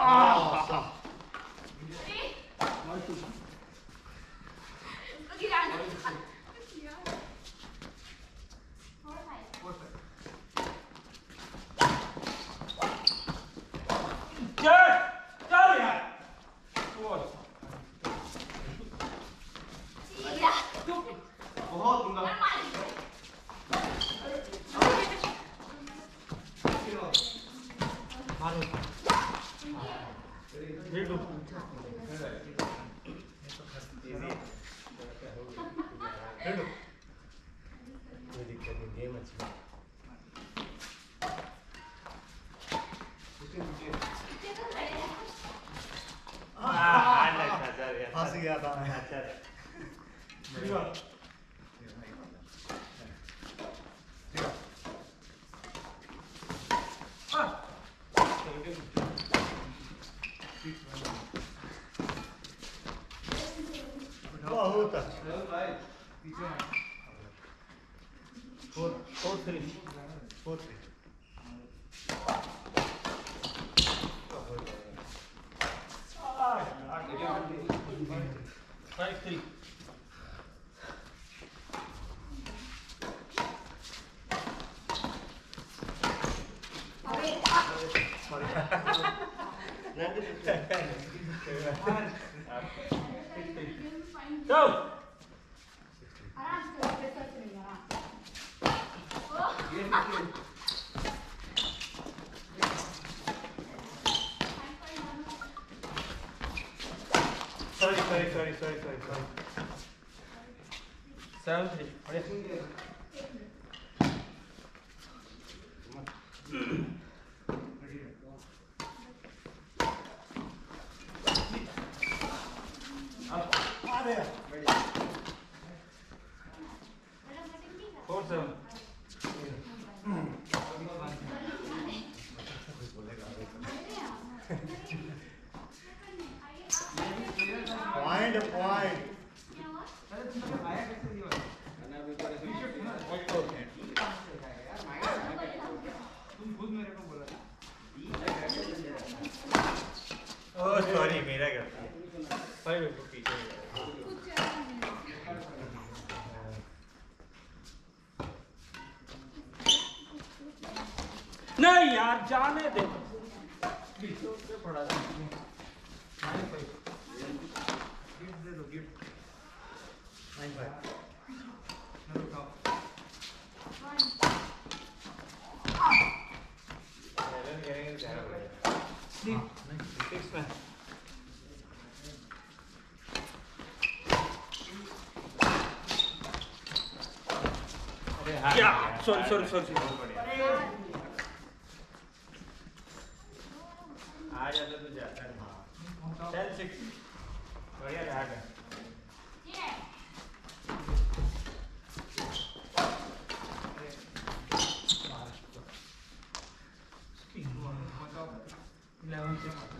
啊！操！哎，来！我给你看。我操！杰！我操！的。दिक्कत नहीं गेम अच्छी है पीछे तो खड़े हैं। फंस गया था मैं बहुत अच्छा Go! 三十里好嘞嗯 सॉरी मेरा गलती है। भाई पीछे नहीं यार, जाने दे। पड़ा दे दो गिफ्ट नहीं, भाई। क्या सॉरी सॉरी सॉरी आ जाता है टेन सिक्स बढ़िया रहा है इलेवन सिक्स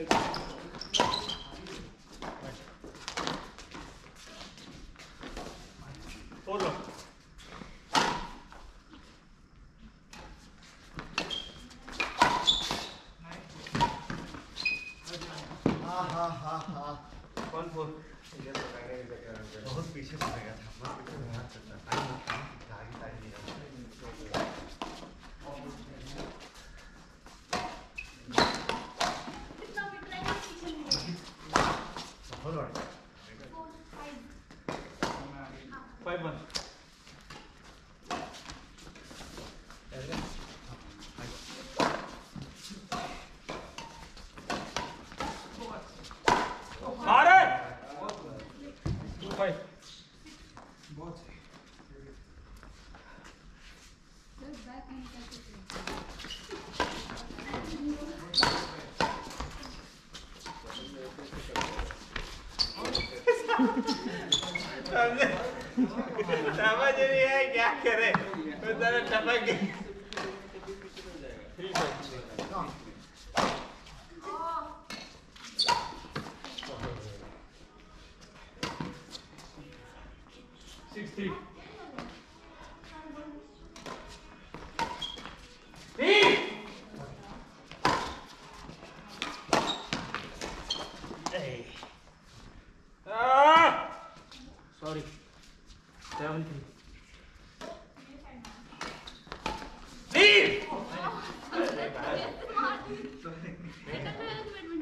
आगे पीछे कर फोर लो हाँ हाँ हाँ हाँ वन फोर बहुत पीछे चला गया था टू फाइव समझ नहीं है क्या करे वो जरा टपक गई three five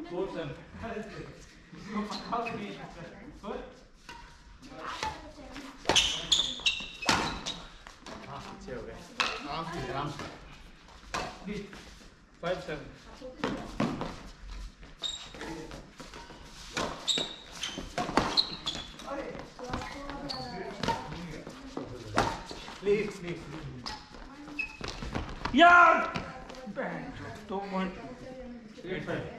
Gut, dann. Gut. Five seven. Leave, leave. Yeah! Bang! Don't want. Three, five.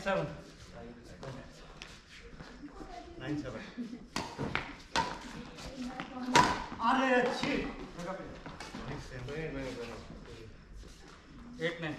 nine seven. Nine seven. अरे अच्छी एट नाइन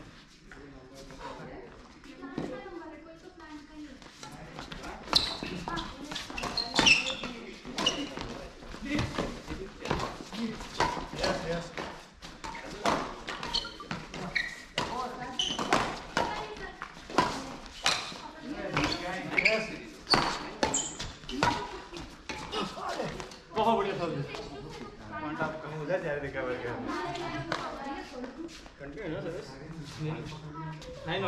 नाइन